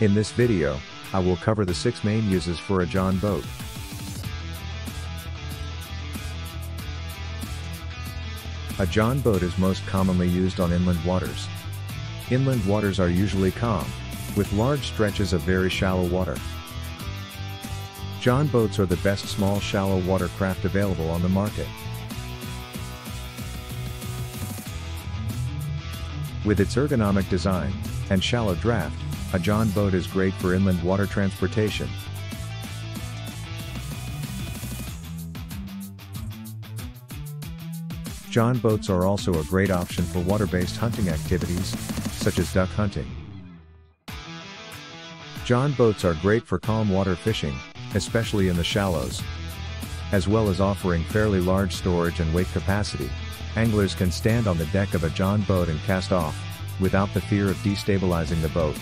In this video, I will cover the 6 main uses for a Jon boat. A Jon boat is most commonly used on inland waters. Inland waters are usually calm, with large stretches of very shallow water. Jon boats are the best small shallow watercraft available on the market. With its ergonomic design and shallow draft, a Jon boat is great for inland water transportation. Jon boats are also a great option for water-based hunting activities, such as duck hunting. Jon boats are great for calm water fishing, especially in the shallows. As well as offering fairly large storage and weight capacity, anglers can stand on the deck of a Jon boat and cast off, without the fear of destabilizing the boat.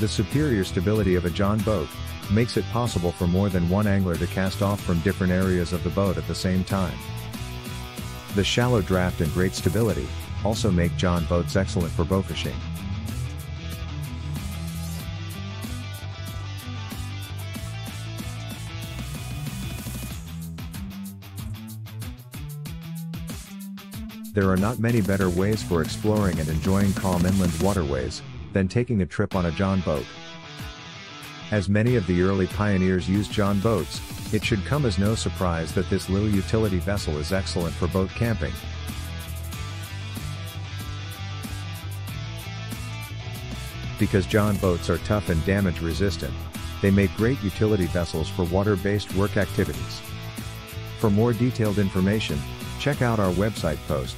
The superior stability of a Jon boat, makes it possible for more than one angler to cast off from different areas of the boat at the same time. The shallow draft and great stability, also make Jon boats excellent for bow fishing. There are not many better ways for exploring and enjoying calm inland waterways, than taking a trip on a Jon boat. As many of the early pioneers used Jon boats, it should come as no surprise that this little utility vessel is excellent for boat camping. Because Jon boats are tough and damage resistant, they make great utility vessels for water-based work activities. For more detailed information, check out our website post.